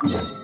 こ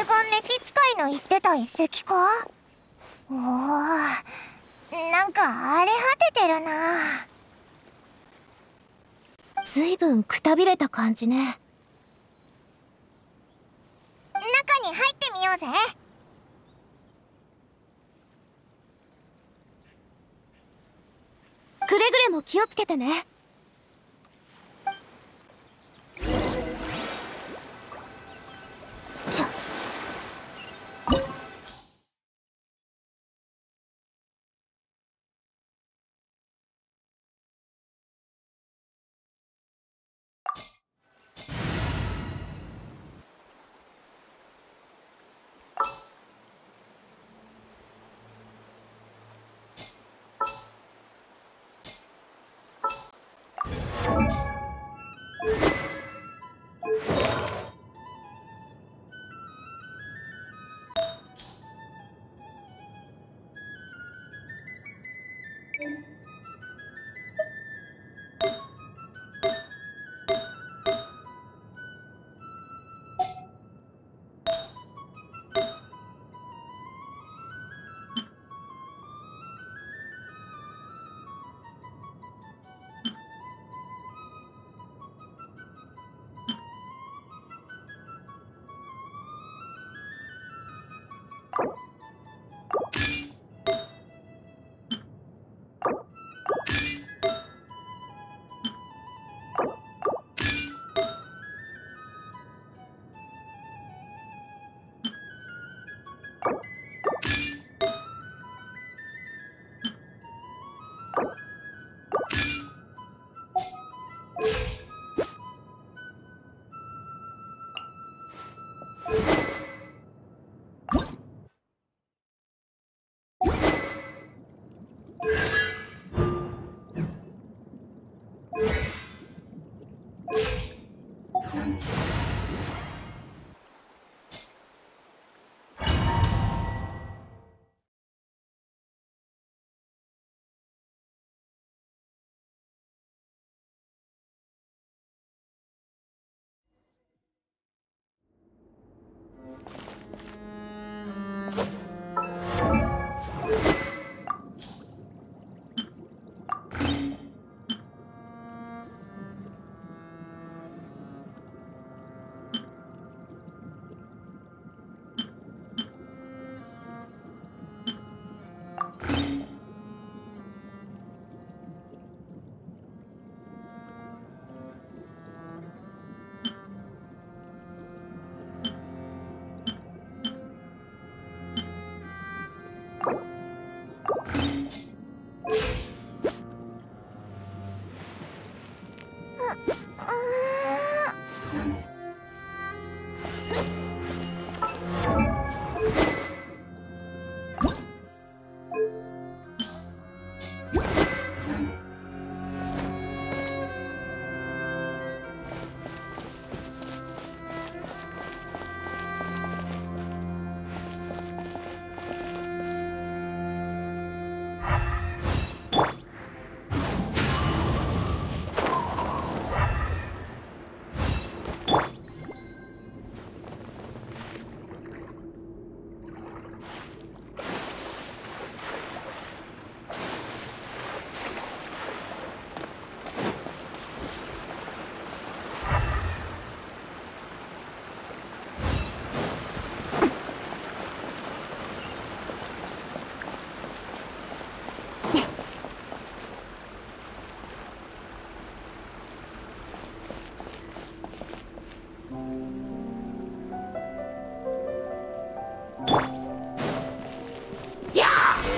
れが召使いの言ってた遺跡か？おおなんか荒れ果ててるな。ずいぶんくたびれた感じね。中に入ってみようぜ。くれぐれも気をつけてね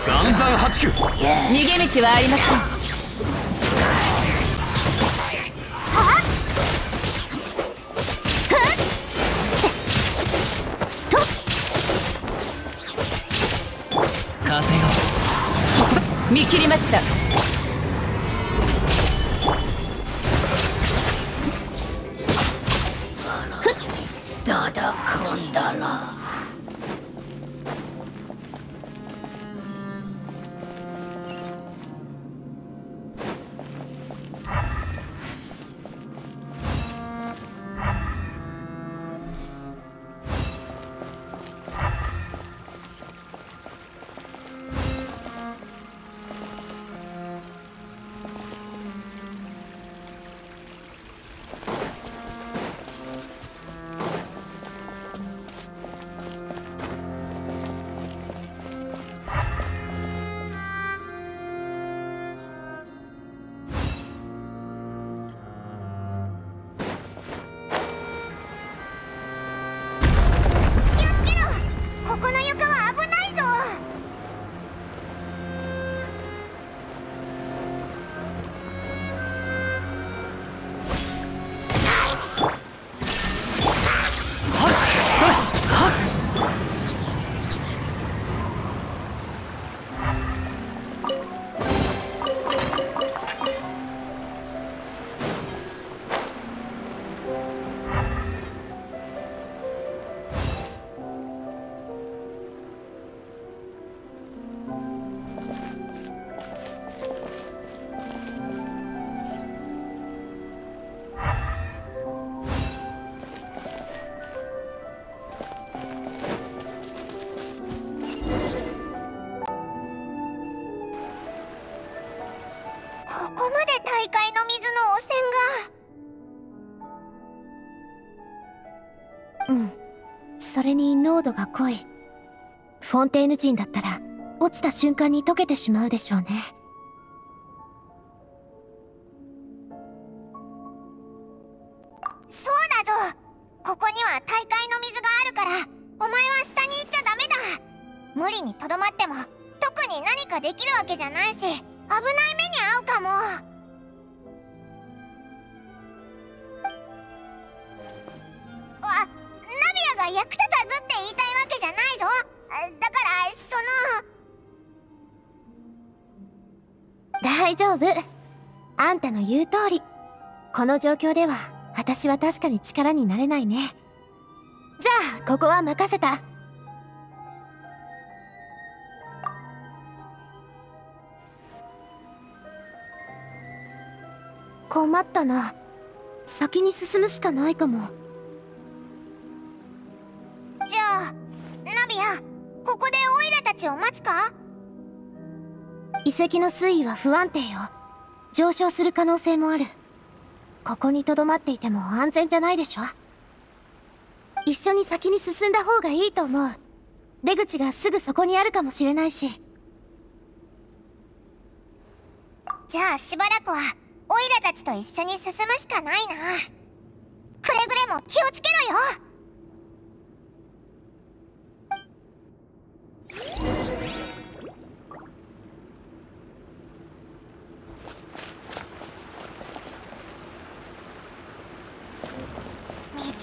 岩山八九。逃げ道はありません。見切りましたれに濃度が濃いフォンテーヌ人だったら落ちた瞬間に溶けてしまうでしょうね。この状況では私は確かに力になれないね。じゃあここは任せた。困ったな。先に進むしかないかも。じゃあナビアここでオイラたちを待つか？遺跡の水位は不安定よ。上昇する可能性もある。ここに留まっていても安全じゃないでしょ？一緒に先に進んだ方がいいと思う。出口がすぐそこにあるかもしれないし。じゃあしばらくはオイラたちと一緒に進むしかないな。くれぐれも気をつけろよ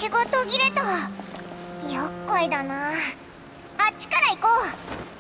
道が途切れた。厄介だな。あっちから行こう。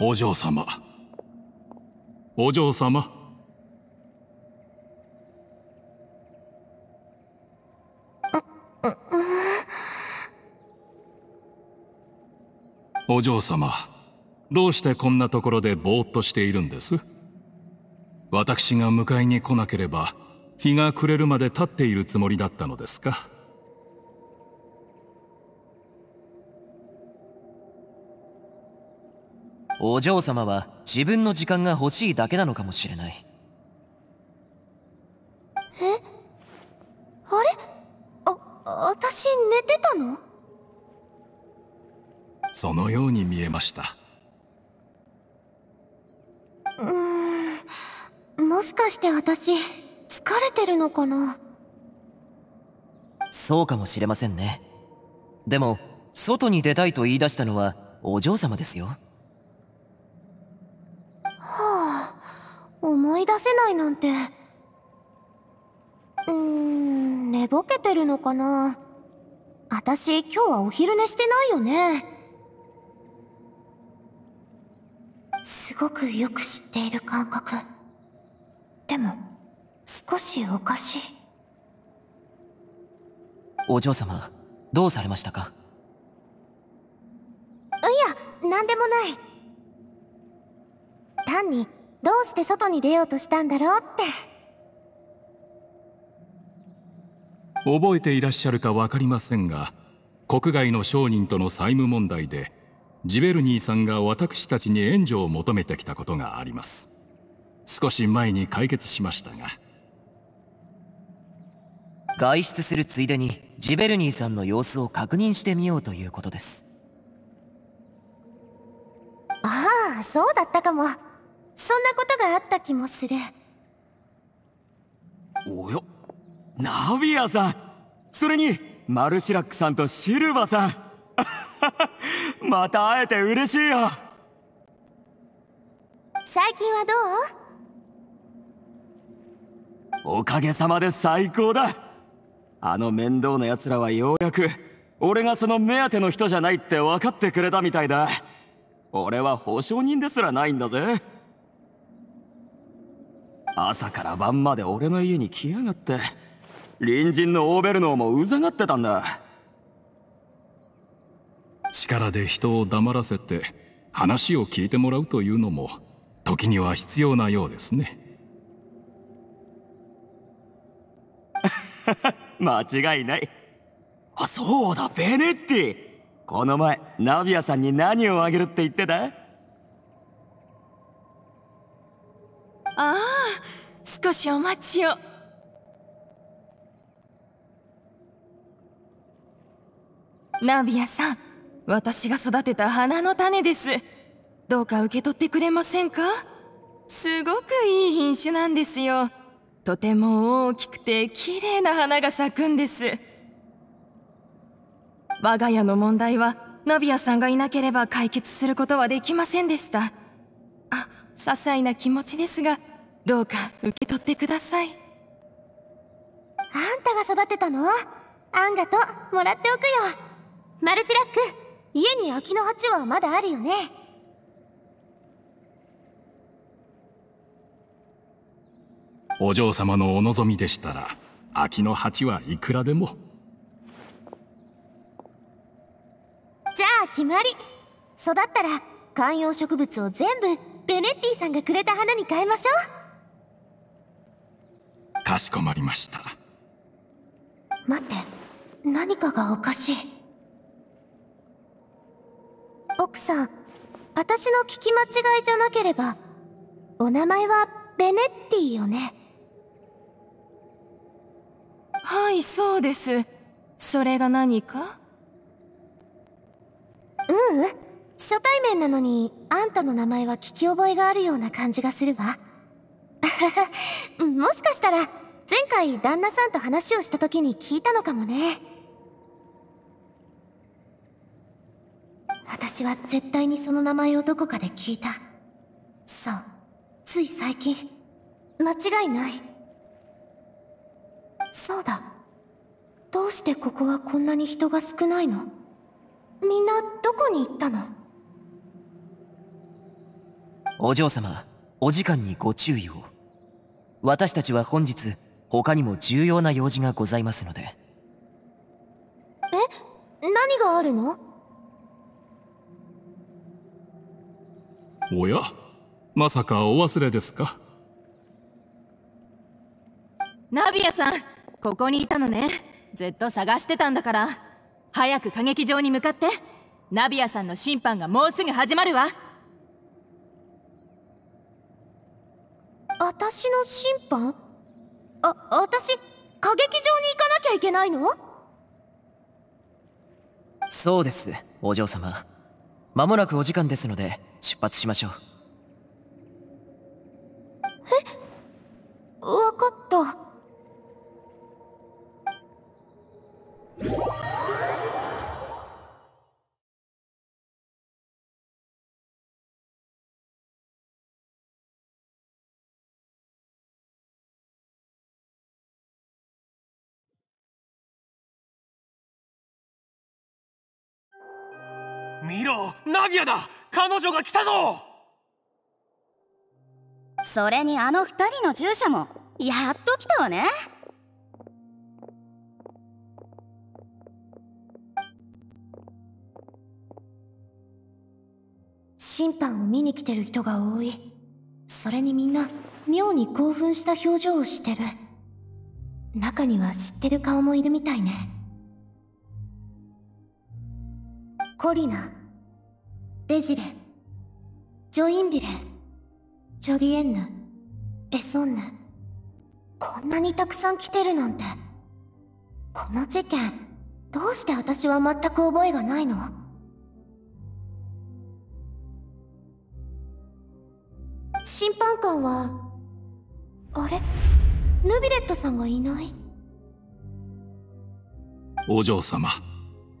お嬢様。お嬢様。お嬢様どうしてこんなところでぼーっとしているんです？私が迎えに来なければ日が暮れるまで立っているつもりだったのですか？お嬢様は自分の時間が欲しいだけなのかもしれない。あれ？あ私寝てたの？そのように見えました。もしかして私疲れてるのかな？そうかもしれませんね。でも外に出たいと言い出したのはお嬢様ですよ思い出せないなんて。うーん寝ぼけてるのかな。私今日はお昼寝してないよね。すごくよく知っている感覚。でも少しおかしい。お嬢様どうされましたか？いや何でもない。単にどうして外に出ようとしたんだろうって。覚えていらっしゃるか分かりませんが国外の商人との債務問題でジベルニーさんが私たちに援助を求めてきたことがあります。少し前に解決しましたが。外出するついでにジベルニーさんの様子を確認してみようということです。ああそうだったかもそんなことがあった気もする。およナビアさん。それにマルシラックさんとシルバさん。また会えて嬉しいよ。最近はどう？おかげさまで最高だ。あの面倒な奴らはようやく俺がその目当ての人じゃないって分かってくれたみたいだ。俺は保証人ですらないんだぜ朝から晩まで俺の家に来やがって。隣人のオーベルノーもうざがってたんだ。力で人を黙らせて話を聞いてもらうというのも時には必要なようですね。間違いない。あそうだベネッティ。この前ナビアさんに何をあげるって言ってた？ああ少しお待ちを。ナビアさん私が育てた花の種です。どうか受け取ってくれませんか？すごくいい品種なんですよ。とても大きくて綺麗な花が咲くんです。我が家の問題はナビアさんがいなければ解決することはできませんでした。あ些細な気持ちですがどうか受け取ってください。あんたが育てたの？あんがともらっておくよ。マルシラック家に秋の鉢はまだあるよね。お嬢様のお望みでしたら秋の鉢はいくらでも。じゃあ決まり。育育ったら観葉植物を全部ベネッティさんがくれた花に変えましょうかしこまりました。待って何かがおかしい。奥さん私の聞き間違いじゃなければお名前はベネッティよね。はいそうです。それが何か？ううん。初対面なのにあんたの名前は聞き覚えがあるような感じがするわ。もしかしたら前回旦那さんと話をした時に聞いたのかもね。私は絶対にその名前をどこかで聞いた。そう。つい最近。間違いない。そうだ。どうしてここはこんなに人が少ないの？みんなどこに行ったの？お嬢様お時間にご注意を。私たちは本日他にも重要な用事がございますので。え何があるの？おや？まさかお忘れですか？ナビアさんここにいたのね。ずっと探してたんだから。早く歌劇場に向かって。ナビアさんの審判がもうすぐ始まるわ。私の審判？あ、私、歌劇場に行かなきゃいけないの？そうですお嬢様。間もなくお時間ですので出発しましょう。え？わかったナビアだ!彼女が来たぞ!それにあの二人の従者もやっと来たわね。審判を見に来てる人が多い。それにみんな妙に興奮した表情をしてる。中には知ってる顔もいるみたいね。コリナデジレジョインビレンジョリエンヌエソンヌこんなにたくさん来てるなんて。この事件どうして私は全く覚えがないの？審判官はあれ？ヌビレットさんがいない？お嬢様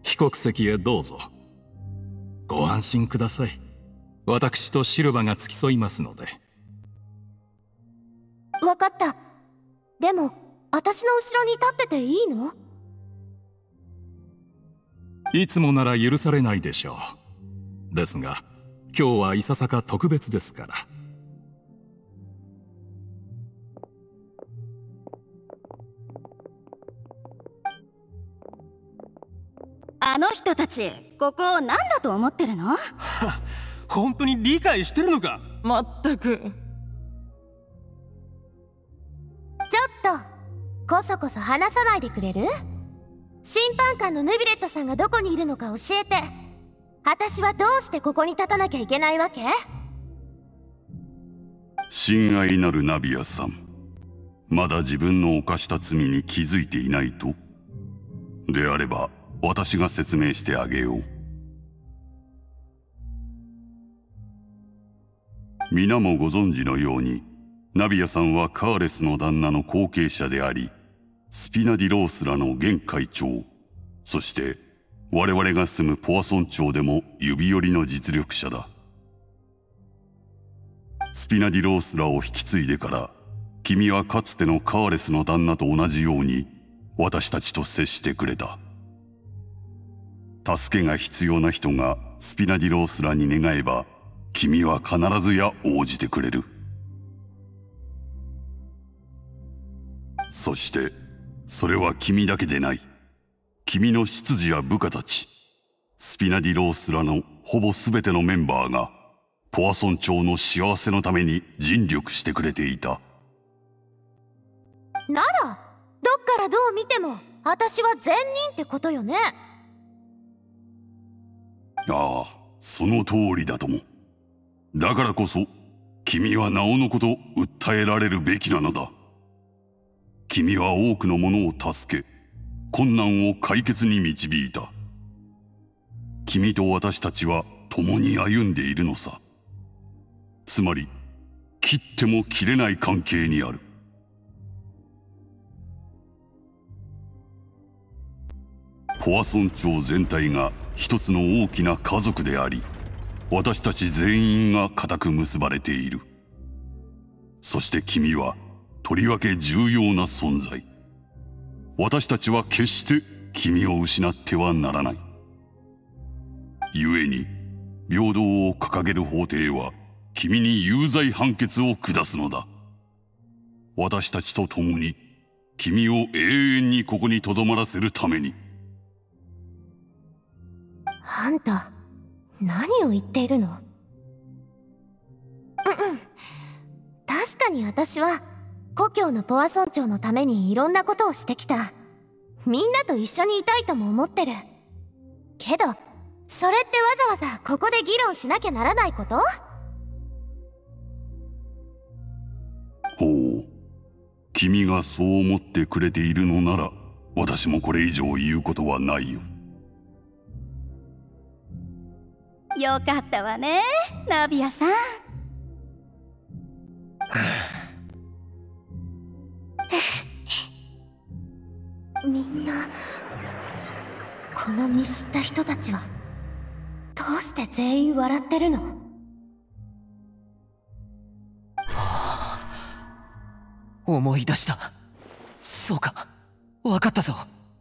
被告席へどうぞ。ご安心ください。私とシルバが付き添いますので。分かった。でも私の後ろに立ってていいの？いつもなら許されないでしょう。ですが今日はいささか特別ですから人たちここを何だと思ってるの？本当に理解してるのか？まったく。ちょっとこそこそ話さないでくれる？審判官のヌビレットさんがどこにいるのか教えて。私はどうしてここに立たなきゃいけないわけ？親愛なるナビアさんまだ自分の犯した罪に気づいていないと？であれば私が説明してあげよう。皆もご存知のようにナビアさんはカーレスの旦那の後継者でありスピナディロースらの現会長。そして我々が住むポアソン町でも指折りの実力者だ。スピナディロースらを引き継いでから君はかつてのカーレスの旦那と同じように私たちと接してくれた。助けが必要な人がスピナディロースらに願えば君は必ずや応じてくれる。そしてそれは君だけでない。君の執事や部下たちスピナディロースらのほぼ全てのメンバーがポアソン町の幸せのために尽力してくれていた。ならどっからどう見ても私は善人ってことよね。ああその通りだとも。だからこそ君はなおのこと訴えられるべきなのだ。君は多くの者を助け困難を解決に導いた。君と私たちは共に歩んでいるのさ。つまり切っても切れない関係にある。ポアソン町全体が一つの大きな家族であり私たち全員が固く結ばれている。そして君はとりわけ重要な存在。私たちは決して君を失ってはならない。故に平等を掲げる法廷は君に有罪判決を下すのだ。私たちと共に君を永遠にここに留まらせるために。あんた何を言っているの？うんうん。確かに私は故郷のポア村長のためにいろんなことをしてきた。みんなと一緒にいたいとも思ってる。けどそれってわざわざここで議論しなきゃならないこと？ほう。君がそう思ってくれているのなら私もこれ以上言うことはないよよかったわねナビアさん。みんなこの見知った人たちはどうして全員笑ってるの？思い出した。そうか。分かったぞ。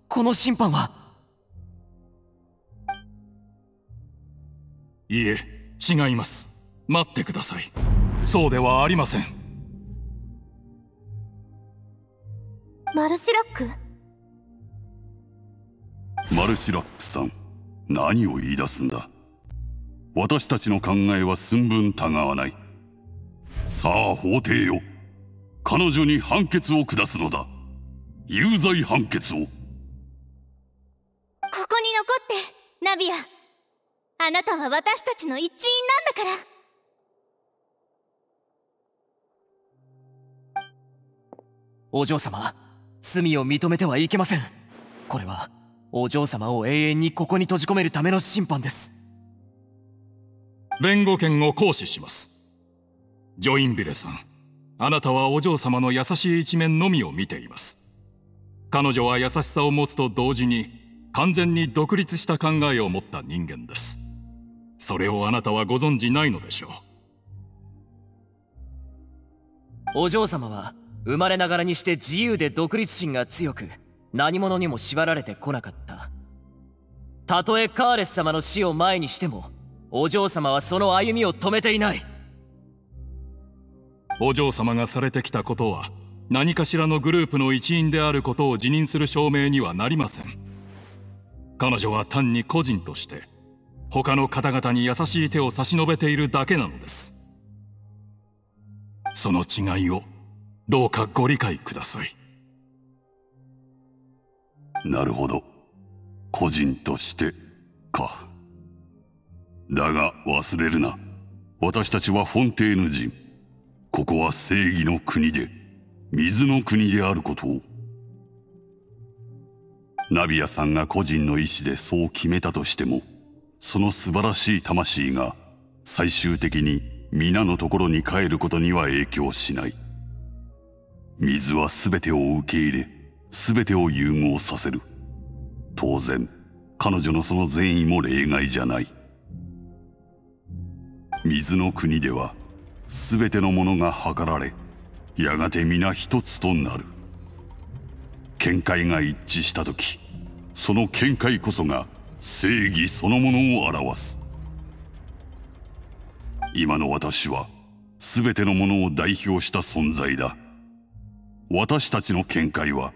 この審判はいえ違います。待ってください。そうではありません。マルシラック？マルシラックさん何を言い出すんだ？私たちの考えは寸分たがわない。さあ法廷よ彼女に判決を下すのだ。有罪判決を。ここに残ってナビアあなたは私たちの一員なんだから。お嬢様罪を認めてはいけません。これはお嬢様を永遠にここに閉じ込めるための審判です。弁護権を行使します。ジョインビレさんあなたはお嬢様の優しい一面のみを見ています。彼女は優しさを持つと同時に完全に独立した考えを持った人間ですそれをあなたはご存じないのでしょう。お嬢様は生まれながらにして自由で独立心が強く何者にも縛られてこなかった。たとえカーレス様の死を前にしてもお嬢様はその歩みを止めていない。お嬢様がされてきたことは何かしらのグループの一員であることを辞任する証明にはなりません。彼女は単に個人として他の方々に優しい手を差し伸べているだけなのです。その違いをどうかご理解ください。なるほど。個人としてか。だが忘れるな。私たちはフォンテーヌ人ここは正義の国で水の国であることを。ナビアさんが個人の意志でそう決めたとしてもその素晴らしい魂が最終的に皆のところに帰ることには影響しない。水は全てを受け入れ全てを融合させる。当然彼女のその善意も例外じゃない。水の国では全てのものが計られやがて皆一つとなる。見解が一致した時その見解こそが正義そのものを表す。今の私は全てのものを代表した存在だ。私たちの見解は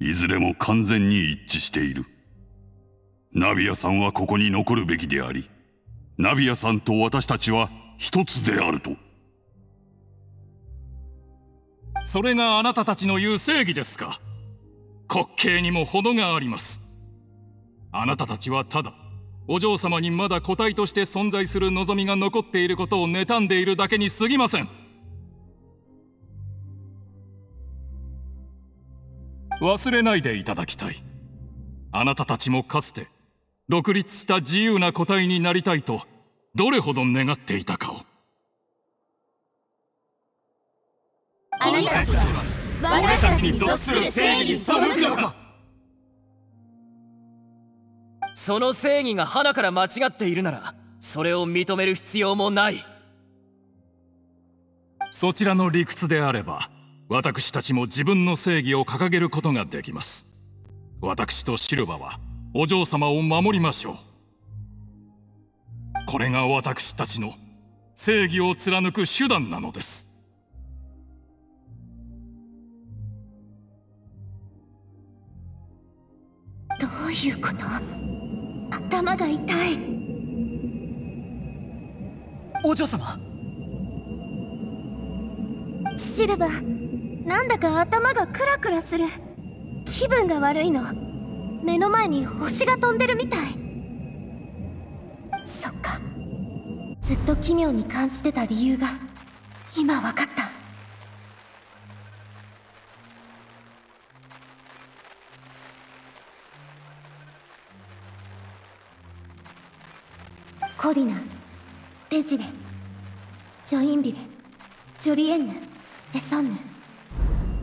いずれも完全に一致している。ナビアさんはここに残るべきでありナビアさんと私たちは一つであると。それがあなたたちの言う正義ですか？滑稽にも程があります。あなたたちはただお嬢様にまだ個体として存在する望みが残っていることを妬んでいるだけに過ぎません。忘れないでいただきたい。あなたたちもかつて独立した自由な個体になりたいとどれほど願っていたかを。あなたたちは私たちに属する正義に背くのか。その正義が花から間違っているならそれを認める必要もない。そちらの理屈であれば私たちも自分の正義を掲げることができます。私とシルバはお嬢様を守りましょう。これが私たちの正義を貫く手段なのです。どういうこと？頭が痛い。お嬢様。シルバなんだか頭がクラクラする。気分が悪いの。目の前に星が飛んでるみたい。そっか。ずっと奇妙に感じてた理由が今分かったコリナデジレジョインビレジョリエンヌエソンヌ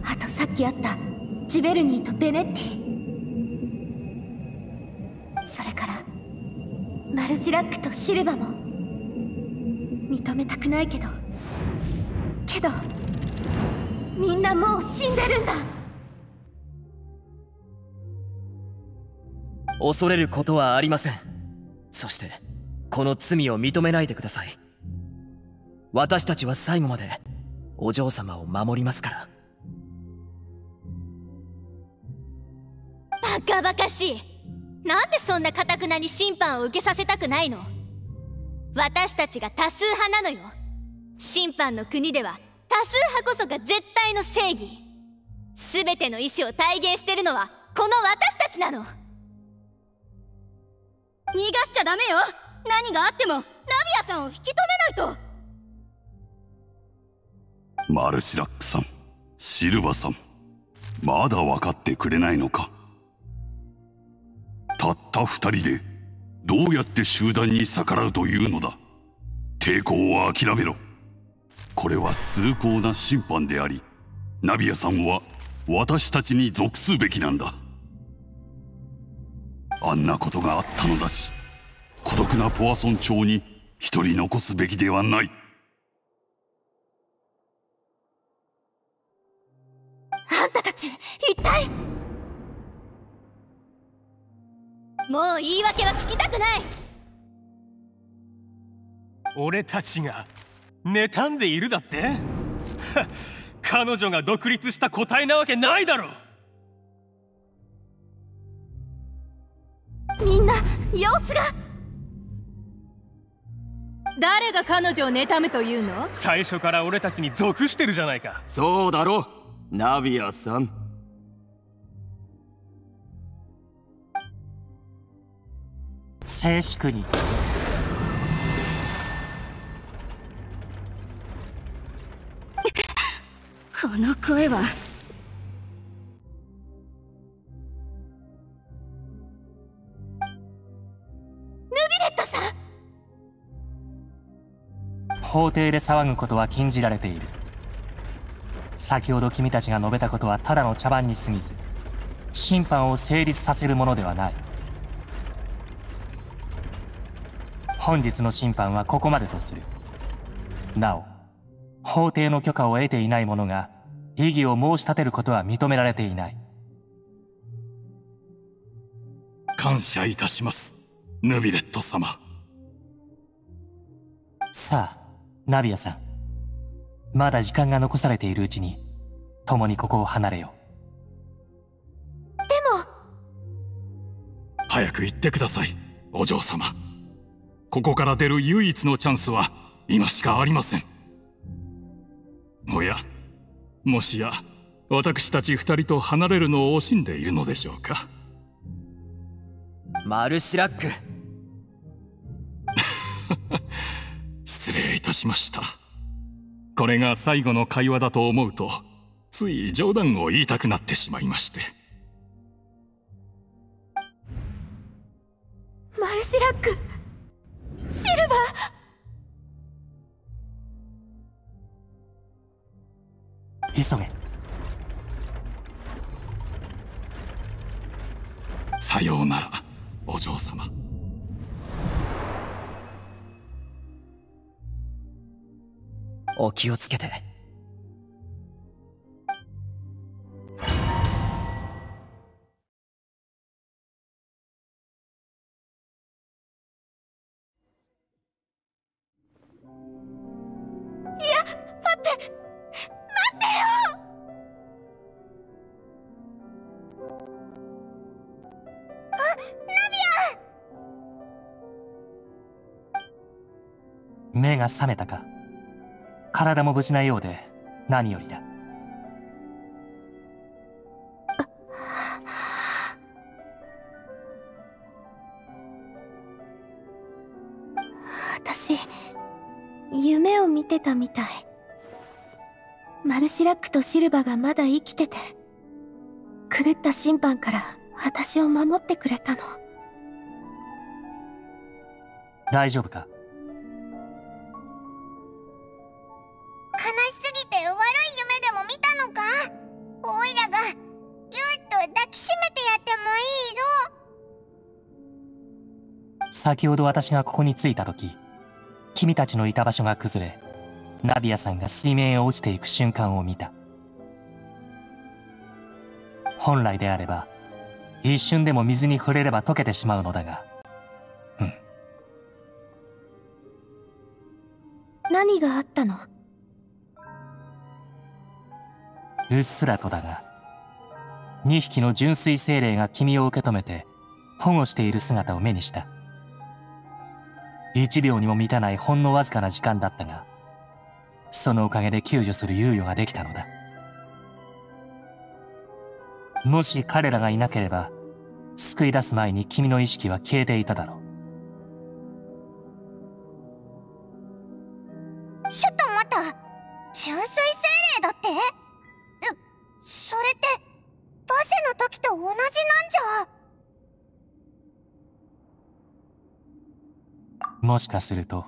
あとさっき会ったジベルニーとベネッティ。それからマルジラックとシルバも。認めたくないけど。けどみんなもう死んでるんだ。恐れることはありません。そしてこの罪を認めないでください。私たちは最後までお嬢様を守りますから。バカバカしい。なんでそんなかたくなに審判を受けさせたくないの？私たちが多数派なのよ。審判の国では多数派こそが絶対の正義。全ての意志を体現してるのはこの私たちなの。逃がしちゃダメよ何があってもナビアさんを引き止めないと。マルシラックさんシルバさんまだ分かってくれないのか。たった二人でどうやって集団に逆らうというのだ。抵抗は諦めろ。これは崇高な審判でありナビアさんは私たちに属すべきなんだ。あんなことがあったのだし。孤独なポアソン町に一人残すべきではない。あんたたち一体？もう言い訳は聞きたくない。俺たちが妬んでいるだって？彼女が独立した個体なわけないだろみんな様子が誰が彼女を妬むというの？最初から俺たちに属してるじゃないか。そうだろ。ナビアさん。静粛に。この声は法廷で騒ぐことは禁じられている。先ほど君たちが述べたことはただの茶番に過ぎず審判を成立させるものではない。本日の審判はここまでとする。なお法廷の許可を得ていない者が異議を申し立てることは認められていない。感謝いたしますヌビレット様。さあナビアさん。まだ時間が残されているうちに共にここを離れよでも。早く行ってくださいお嬢様。ここから出る唯一のチャンスは今しかありません。おやもしや私たち二人と離れるのを惜しんでいるのでしょうか。マルシラック 失礼いたしました。これが最後の会話だと思うとつい冗談を言いたくなってしまいまして。マルシラックシルバー。急げ。さようならお嬢様お気をつけて。目が覚めたか体も無事なようで何よりだ。私夢を見てたみたい。マルシラックとシルバがまだ生きてて狂った審判から私を守ってくれたの。大丈夫か？先ほど私がここに着いた時君たちのいた場所が崩れナビアさんが水面へ落ちていく瞬間を見た。本来であれば一瞬でも水に触れれば溶けてしまうのだが。うん。何があったの？うっすらとだが2匹の純粋精霊が君を受け止めて保護している姿を目にした1秒にも満たないほんのわずかな時間だったがそのおかげで救助する猶予ができたのだ。もし彼らがいなければ救い出す前に君の意識は消えていただろう。もしかすると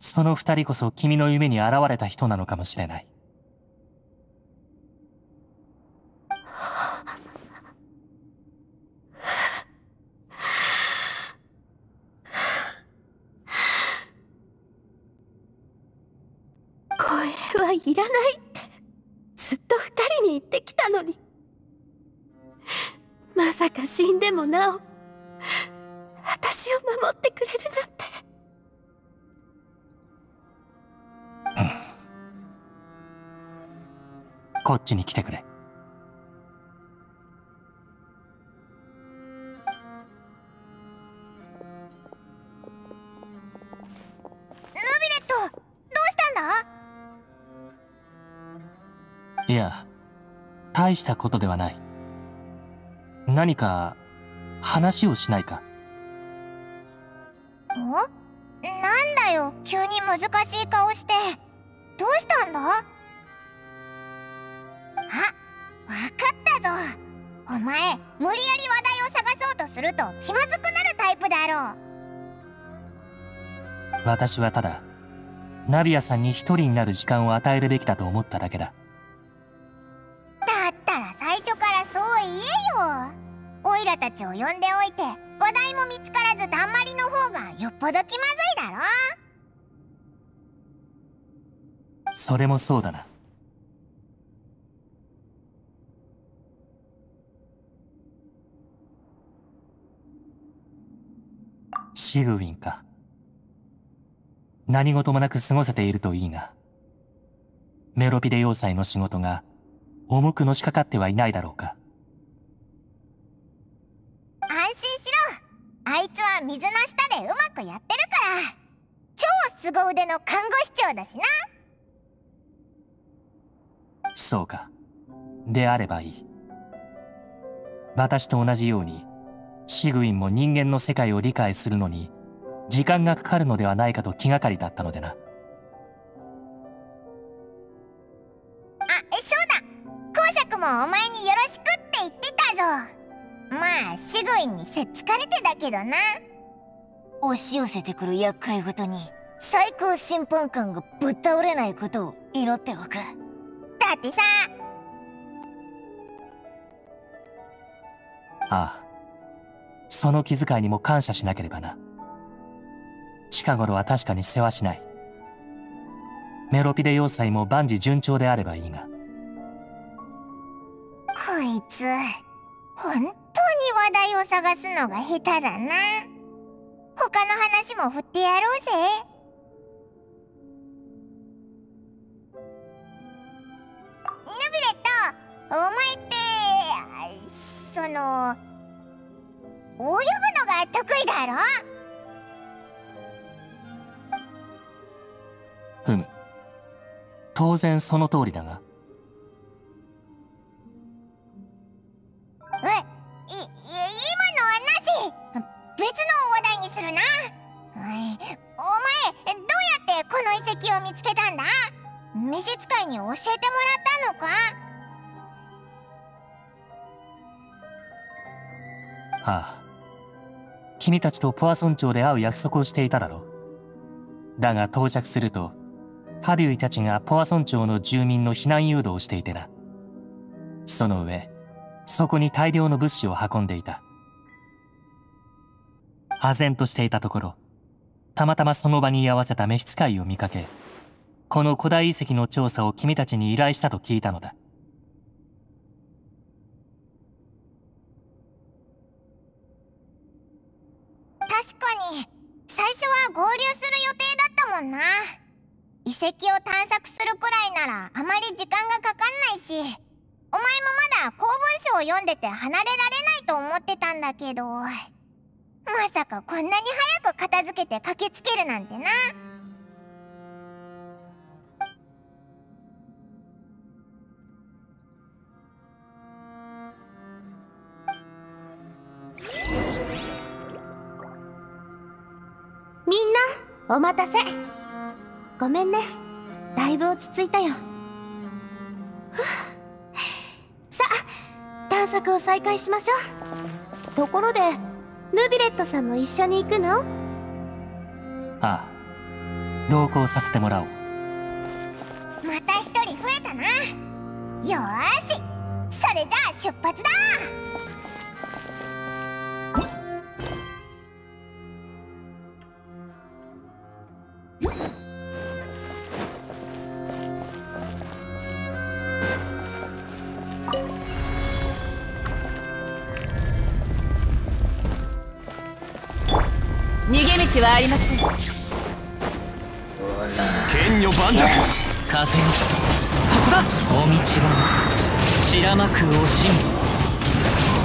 その二人こそ君の夢に現れた人なのかもしれない。声はいらないって。ずっと二人に言ってきたのに。まさか死んでもなお私を守ってくれるなんて。っちに来てくれ。ルビレットどうしたんだ？いや大したことではない。何か話をしないか？んなんだよ。急に難しい顔して。どうしたんだ？お前無理やり話題を探そうとすると気まずくなるタイプだろ私はただナビアさんに一人になる時間を与えるべきだと思っただけだ。だったら最初からそう言えよ。オイラたちを呼んでおいて話題も見つからずだんまりの方がよっぽど気まずいだろ。それもそうだなシグウィンか。何事もなく過ごせているといいがメロピデ要塞の仕事が重くのしかかってはいないだろうか。安心しろ。相いつは水の下でうまくやってるから。超凄腕の看護師長だしな。そうか。であればいい。私と同じようにシグウィンも人間の世界を理解するのに時間がかかるのではないかと気がかりだったのでな。あそうだ。公爵もお前によろしくって言ってたぞ。まあシグウィンにせっつかれてだけどな。押し寄せてくる厄介ごとに最高審判官がぶっ倒れないことを祈っておく。だってさ。ああその気遣いにも感謝しなければな。近頃は確かに世話しない。メロピデ要塞も万事順調であればいいが。こいつ本当に話題を探すのが下手だな。他の話も振ってやろうぜ。ヌビレットお前ってその泳ぐのが得意だろ？ふむ。当然その通りだが。えいい今のはなし。別の話題にするな。お前どうやってこの遺跡を見つけたんだ？召使いに教えてもらったのか？ああ君たちとポアソン町で会う約束をしていただろう。だが到着するとハデュイたちがポアソン町の住民の避難誘導をしていてな。その上そこに大量の物資を運んでいた。唖然としていたところたまたまその場に居合わせた召使いを見かけこの古代遺跡の調査を君たちに依頼したと聞いたのだ。初は合流する予定だったもんな。遺跡を探索するくらいならあまり時間がかかんないしお前もまだ公文書を読んでて離れられないと思ってたんだけどまさかこんなに早く片付けて駆けつけるなんてな。みんなお待たせ。ごめんね。だいぶ落ち着いたよ。さあ探索を再開しましょう。ところでヌビレットさんも一緒に行くの？ああ。同行させてもらおう。また一人増えたな。よーし。それじゃあ出発だ逃げ道はありません。剣女盤石。風よそこだ。お道は。散らまくおしん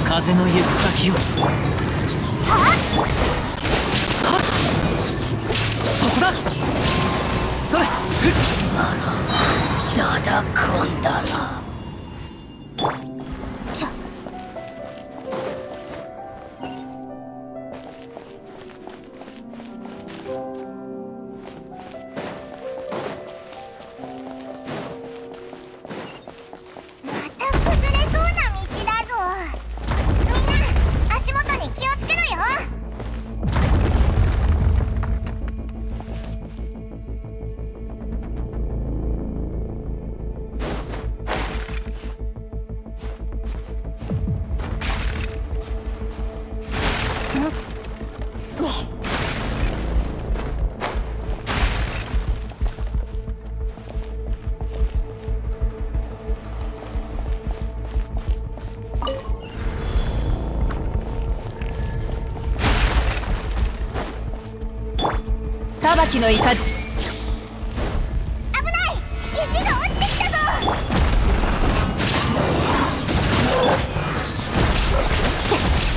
風の行く先を。はっ？そこだ。それ。だだこんだらきの怒り。危ない。石が落ちてきたぞ。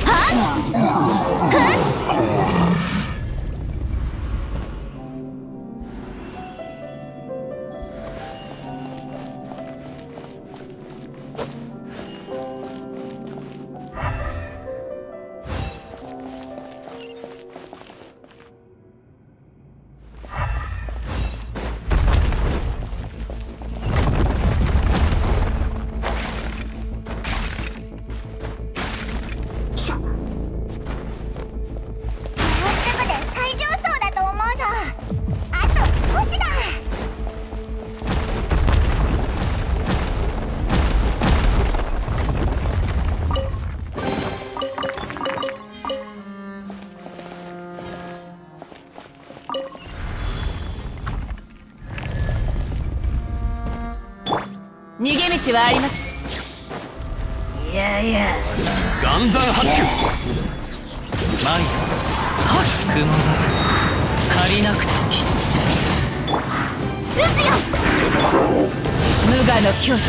はっはっちはあります。いやいや。岩山発球マイ雲が借りなく時渦よ。無我の境地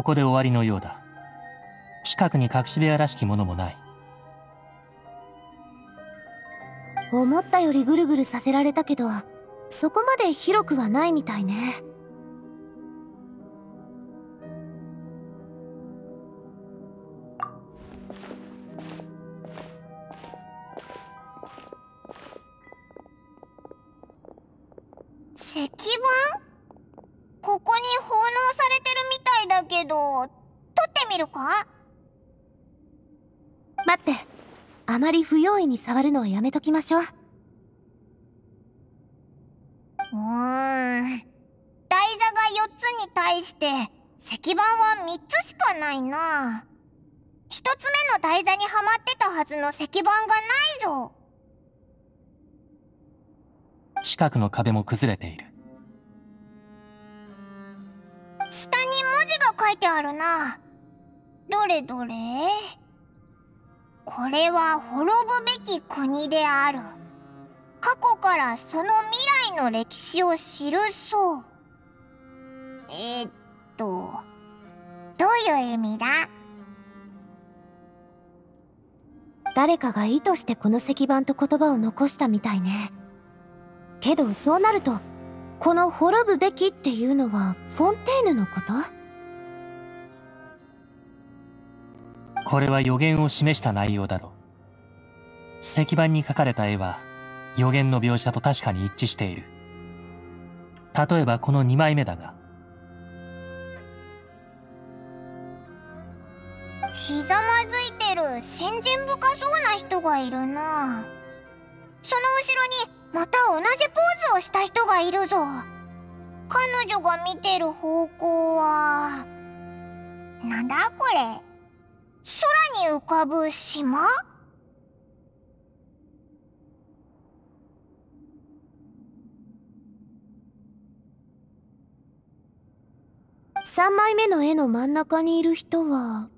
ここで終わりのようだ。近くに隠し部屋らしきものもない。思ったよりぐるぐるさせられたけどそこまで広くはないみたいね。まり不用意に触るのはやめときましょう。うーん。台座が4つに対して石板は3つしかないな。1つ目の台座にはまってたはずの石板がないぞ。近くの壁も崩れている。下に文字が書いてあるな。どれどれ？これは滅ぶべき国である。過去からその未来の歴史を記そう。えー、っとどういう意味だ？誰かが意図してこの石板と言葉を残したみたいね。けどそうなるとこの滅ぶべきっていうのはフォンテーヌのこと？これは予言を示した内容だろう。石板に描かれた絵は予言の描写と確かに一致している。例えばこの2枚目だが。ひざまずいてる信心深そうな人がいるな。その後ろにまた同じポーズをした人がいるぞ。彼女が見てる方向はなんだこれ？空に浮かぶ島？3枚目の絵の真ん中にいる人は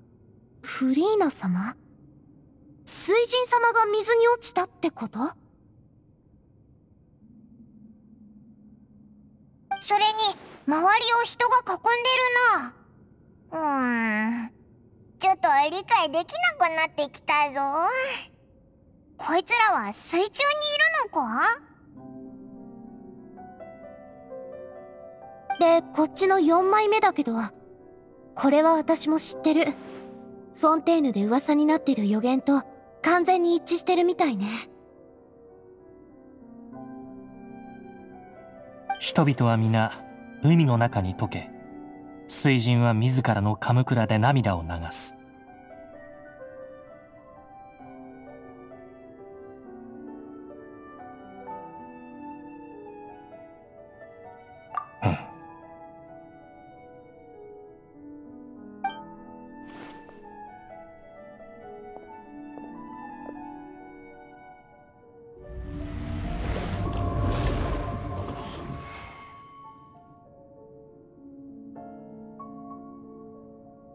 フリーナ様？水神様が水に落ちたってこと？それに周りを人が囲んでるな。うーん。ちょっと理解できなくなってきたぞ。こいつらは水中にいるのか？でこっちの4枚目だけどこれは私も知ってる。フォンテーヌで噂になってる予言と完全に一致してるみたいね。人々は皆海の中に溶け水神は自らの鎌倉で涙を流す。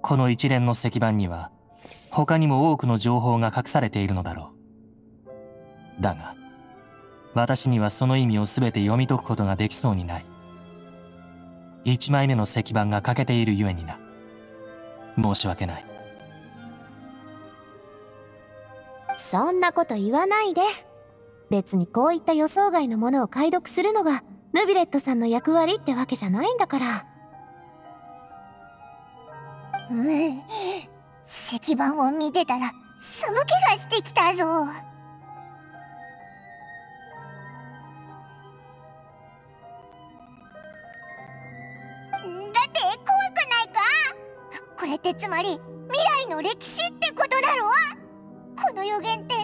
この一連の石板には他にも多くの情報が隠されているのだろう。だが私にはその意味を全て読み解くことができそうにない。1枚目の石板が欠けているゆえにな。申し訳ない。そんなこと言わないで。別にこういった予想外のものを解読するのがヌビレットさんの役割ってわけじゃないんだから。うん。石板を見てたら寒気がしてきたぞ。だって怖くないか？これってつまり未来の歴史ってことだろ？この予言って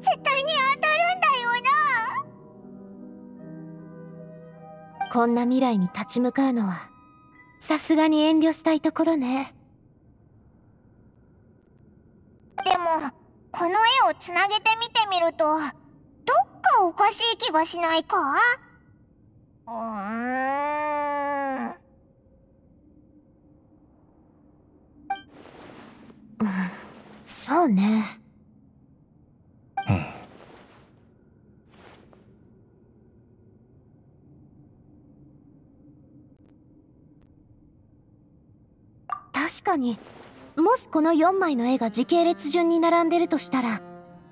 絶対に当たるんだよな。こんな未来に立ち向かうのはさすがに遠慮したいところねでもこの絵をつなげてみてみるとどっかおかしい気がしないか？うーん。そうね。確かにもしこの4枚の絵が時系列順に並んでるとしたら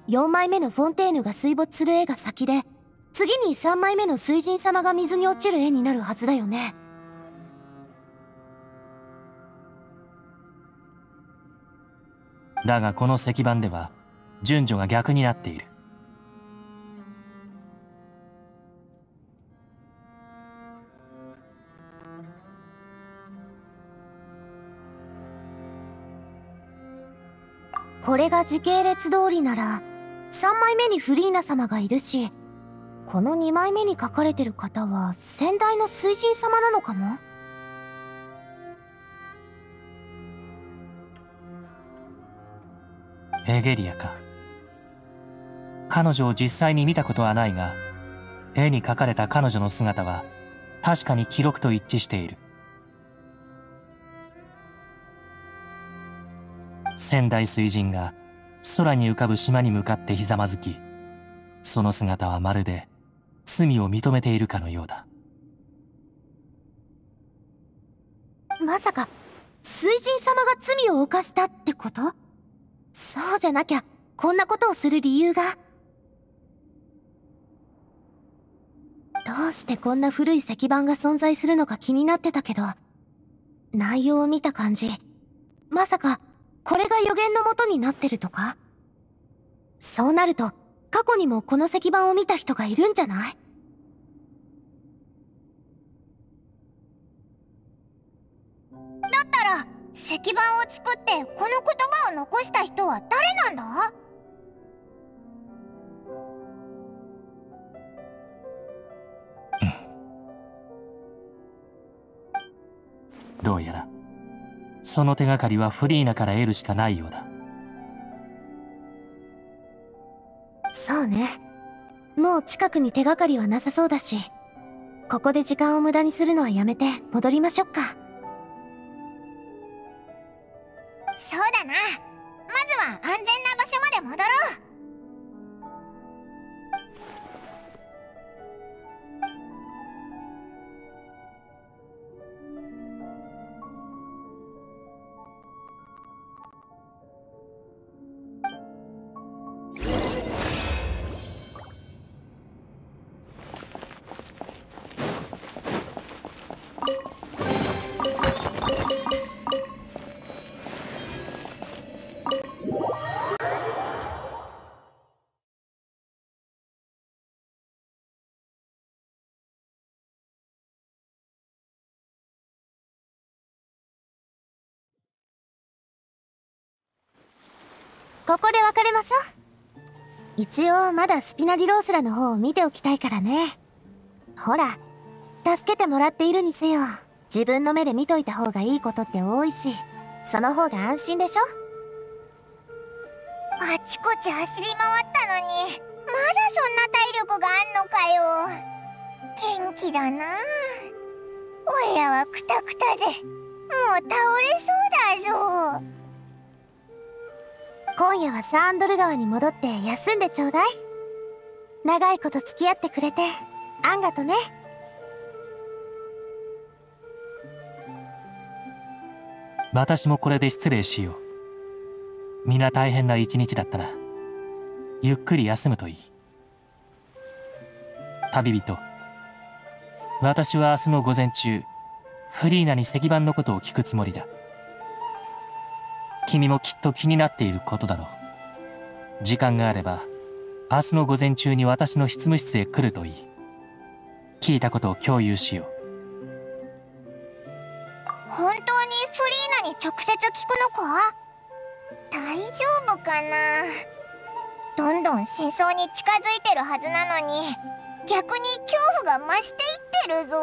4枚目のフォンテーヌが水没する絵が先で次に3枚目の水神様が水に落ちる絵になるはずだよね。だがこの石板では順序が逆になっている。これが時系列通りなら3枚目にフリーナ様がいるしこの2枚目に書かれてる方は先代の水神様なのかも？エゲリアか。彼女を実際に見たことはないが絵に描かれた彼女の姿は確かに記録と一致している。仙台水神が空に浮かぶ島に向かってひざまずきその姿はまるで罪を認めているかのようだ。まさか水神様が罪を犯したってこと？そうじゃなきゃこんなことをする理由が？どうしてこんな古い石板が存在するのか気になってたけど内容を見た感じまさかこれが予言のもとになってるとか？そうなると過去にもこの石板を見た人がいるんじゃない？だったら石板を作ってこの言葉を残した人は誰なんだ？どうやらその手がかりはフリーナから得るしかないようだ。そうね。もう近くに手がかりはなさそうだしここで時間を無駄にするのはやめて戻りましょうか。そうだな。まずは安全な場所まで戻ろうここで別れましょう。一応まだスピナディロースラの方を見ておきたいからね。ほら助けてもらっているにせよ自分の目で見といた方がいいことって多いしその方が安心でしょ？あちこち走り回ったのにまだそんな体力があんのかよ。元気だな。おいらはクタクタでもう倒れそうだぞ。今夜はサンドル川に戻って休んでちょうだい。長いこと付き合ってくれてあんがとね。私もこれで失礼しよう。皆大変な一日だったな。ゆっくり休むといい。旅人。私は明日の午前中フリーナに石板のことを聞くつもりだ。君もきっと気になっていることだろう。時間があれば明日の午前中に私の執務室へ来るといい。聞いたことを共有しよう。本当にフリーナに直接聞くのか？大丈夫かな？どんどん真相に近づいてるはずなのに逆に恐怖が増していってるぞ。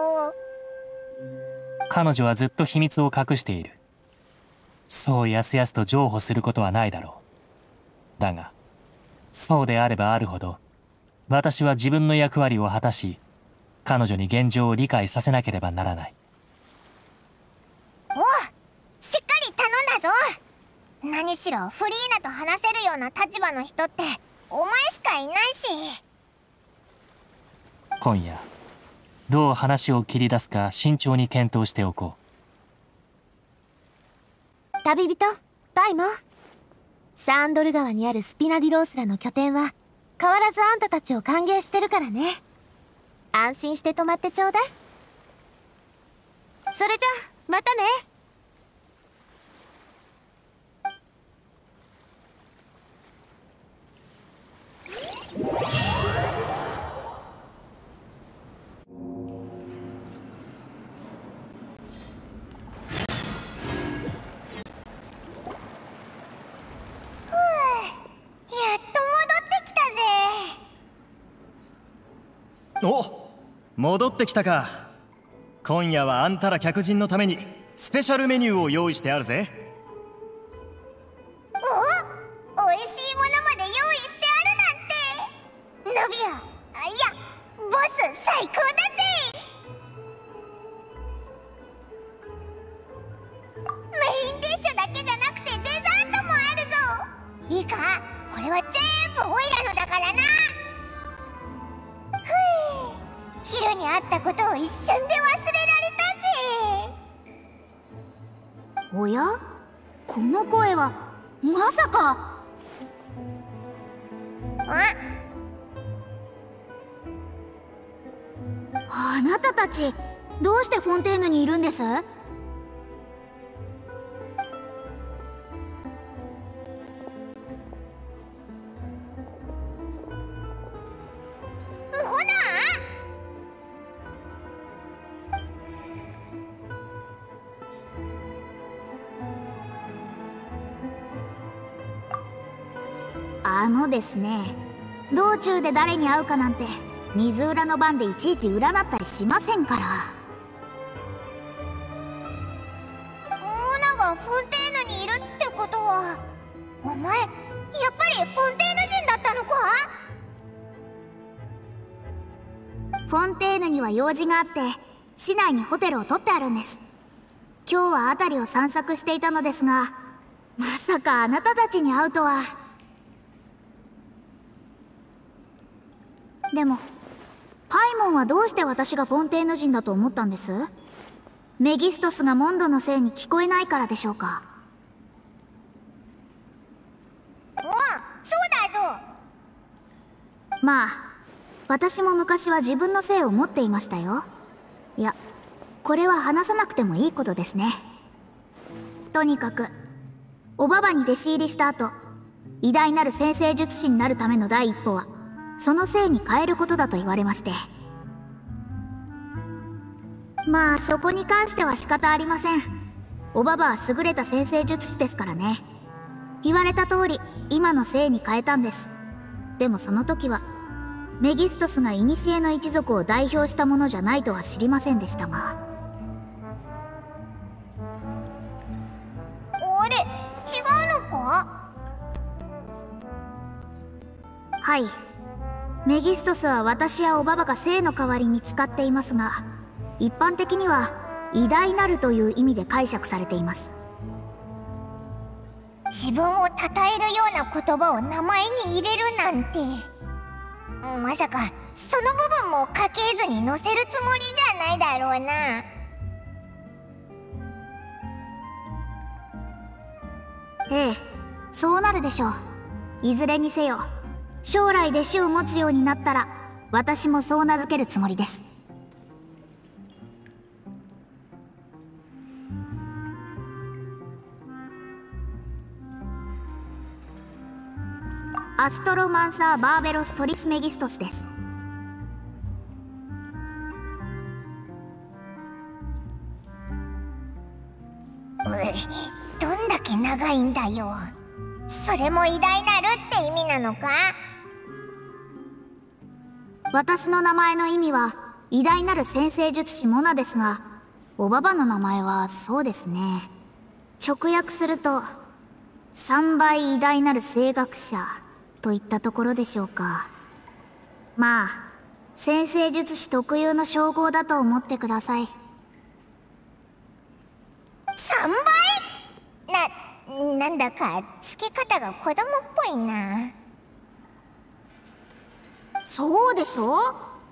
彼女はずっと秘密を隠しているそうやすやすと譲歩することはないだろう。だがそうであればあるほど私は自分の役割を果たし彼女に現状を理解させなければならない。おしっかり頼んだぞ。何しろフリーナと話せるような立場の人ってお前しかいないし。今夜どう話を切り出すか慎重に検討しておこう旅人バイモサンドル川にあるスピナディロースラの拠点は変わらずあんたたちを歓迎してるからね。安心して泊まってちょうだい。それじゃまたね。お戻ってきたか。今夜はあんたら客人のためにスペシャルメニューを用意してあるぜ。誰に会うかなんて水裏の番でいちいち占ったりしませんから。モナがフォンテーヌにいるってことはお前やっぱりフォンテーヌ人だったのか？フォンテーヌには用事があって市内にホテルを取ってあるんです。今日は辺りを散策していたのですがまさかあなたたちに会うとはでもパイモンはどうして私がフォンテーヌ人だと思ったんです？メギストスがモンドのせいに聞こえないからでしょうか？うんそうだぞ。まあ私も昔は自分のせいを持っていましたよ。いやこれは話さなくてもいいことですね。とにかくおばばに弟子入りした後偉大なる先生術師になるための第一歩はそのせいに変えることだと言われまして。まあそこに関しては仕方ありません。おばばは優れた先生術師ですからね。言われた通り今のせいに変えたんです。でもその時はメギストスが古の一族を代表したものじゃないとは知りませんでしたが。あれ違うのか？はいメギストスは私やおばばが性の代わりに使っていますが一般的には偉大なるという意味で解釈されています。自分を称えるような言葉を名前に入れるなんて。まさかその部分も家系図に載せるつもりじゃないだろうな。ええそうなるでしょう。いずれにせよ将来弟子を持つようになったら私もそう名付けるつもりです。アストロマンサー・バーベロス・トリスメギストスです。どんだけ長いんだよ。それも偉大なるって意味なのか？私の名前の意味は偉大なる先生術師モナですがおばばの名前はそうですね。直訳すると3倍偉大なる声学者といったところでしょうか。まあ先生術師特有の称号だと思ってください。3倍？な、なんだか付け方が子供っぽいな。そうでしょ？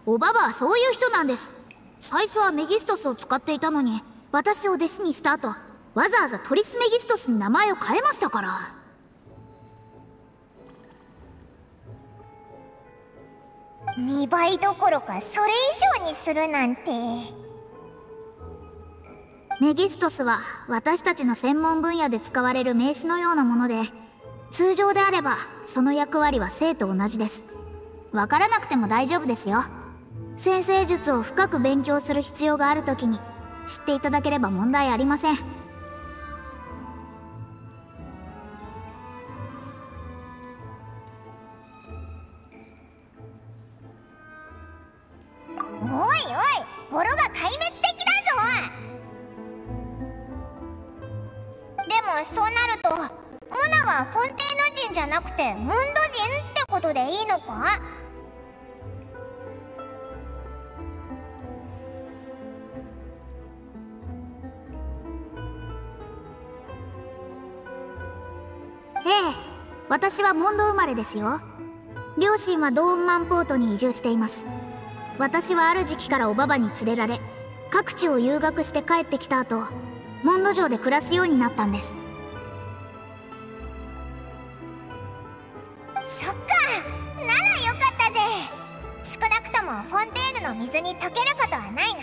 おばばはそういう人なんです。最初はメギストスを使っていたのに私を弟子にした後わざわざトリスメギストスに名前を変えましたから。2倍どころかそれ以上にするなんて。メギストスは私たちの専門分野で使われる名詞のようなもので通常であればその役割は生と同じですわからなくても大丈夫ですよ。先生術を深く勉強する必要がある時に知っていただければ問題ありません。おいおいボロが壊滅的だぞ。でもそうなるとモナはフォンテーヌ人じゃなくてムンド人ってことでいいのか？ええ私はモンド生まれですよ。両親はドーンマンポートに移住しています。私はある時期からおばばに連れられ各地を遊学して帰ってきた後モンド城で暮らすようになったんです。そっかならよかったぜ。少なくともフォンテーヌの水に溶けることはない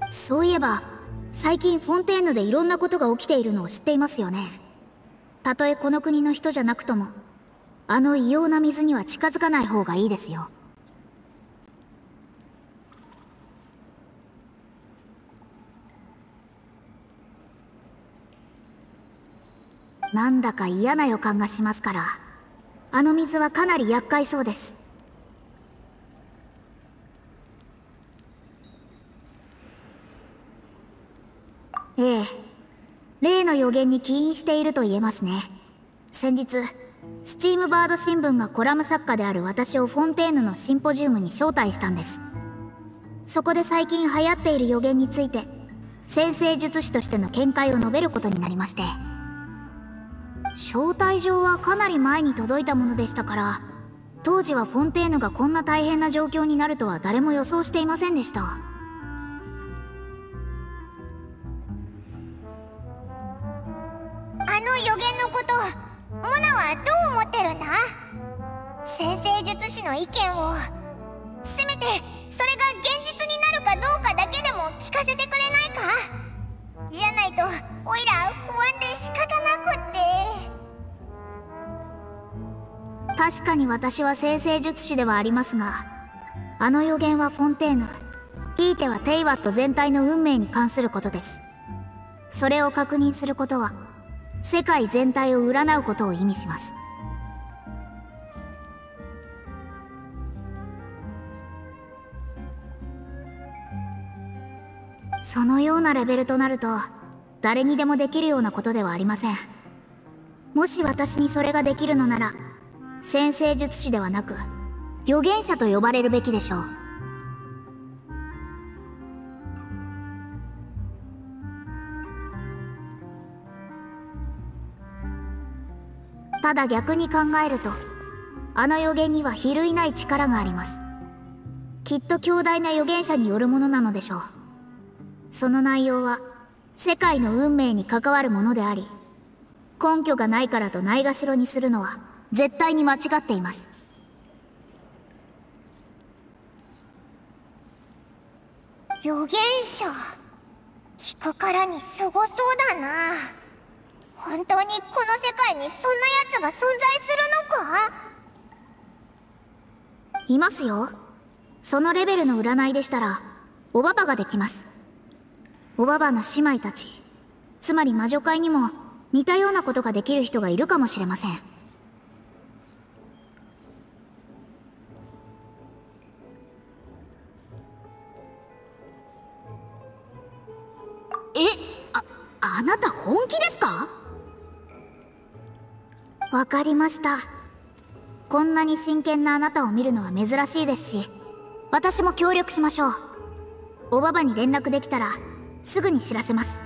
な。そういえば最近フォンテーヌでいろんなことが起きているのを知っていますよね。たとえこの国の人じゃなくともあの異様な水には近づかない方がいいですよ。なんだか嫌な予感がしますからあの水はかなり厄介そうです。ええ。例の予言に起因していると言えますね。先日スチームバード新聞がコラム作家である私をフォンテーヌのシンポジウムに招待したんです。そこで最近流行っている予言について先生術師としての見解を述べることになりまして。招待状はかなり前に届いたものでしたから当時はフォンテーヌがこんな大変な状況になるとは誰も予想していませんでした。の予言のことモナはどう思ってるんだ？先生術師の意見をせめてそれが現実になるかどうかだけでも聞かせてくれないか？じゃないとおいら不安で仕方なくって。確かに私は先生術師ではありますがあの予言はフォンテーヌひいてはテイワット全体の運命に関することです。それを確認することは世界全体を占うことを意味します。そのようなレベルとなると誰にでもできるようなことではありません。もし私にそれができるのなら先生術師ではなく預言者と呼ばれるべきでしょう。ただ逆に考えるとあの予言には比類ない力があります。きっと強大な預言者によるものなのでしょう。その内容は世界の運命に関わるものであり根拠がないからとないがしろにするのは絶対に間違っています。預言者聞くからにすごそうだな。本当にこの世界にそんな奴が存在するのか？いますよ。そのレベルの占いでしたらおばばができます。おばばの姉妹たち。つまり魔女界にも似たようなことができる人がいるかもしれません。えああなた本気ですか？わかりました。こんなに真剣なあなたを見るのは珍しいですし私も協力しましょう。おばばに連絡できたらすぐに知らせます。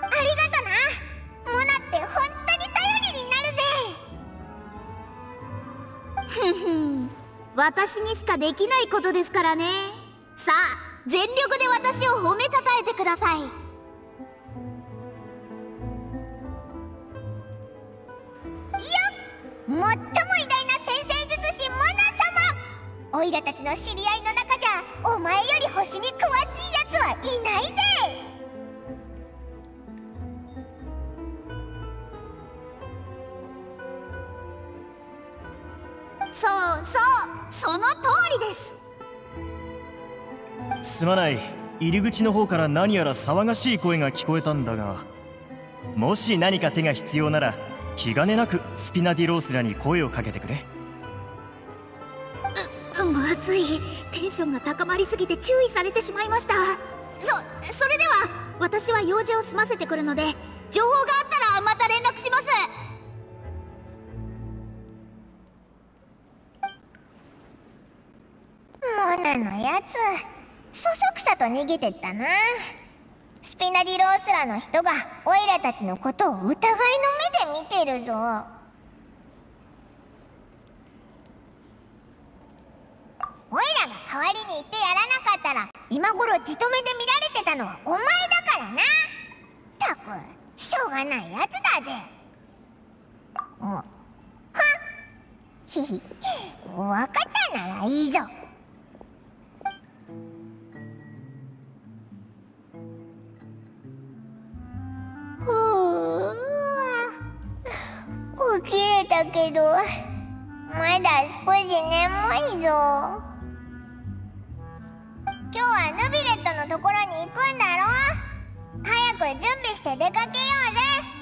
ありがとな。モナって本当に頼りになるぜ。ふんふん。私にしかできないことですからね。さあ全力で私を褒めたたえてください最も偉大な先生術師。モナ様オイラたちの知り合いの中じゃ。お前より星に詳しいやつはいないぜそうそうその通りです。すまない。入り口の方から何やら騒がしい声が聞こえたんだがもし何か手が必要なら気兼ねなくスピナディロースらに声をかけてくれ。うまずい。テンションが高まりすぎて注意されてしまいました。そそれでは私は用事を済ませてくるので情報があったらまた連絡します。モナのやつ。そそくさと逃げてったな。スピナディロースラの人がオイラたちのことを疑いの目で見てるぞ。オイラが代わりに言ってやらなかったら今頃じとめで見られてたのはお前だからな。たくしょうがないやつだぜ。おはっ。ひ ひわかったならいいぞ。きれたけどまだ少し眠いぞ。今日はヌビレットのところに行くんだろ？早く準備して出かけようぜ。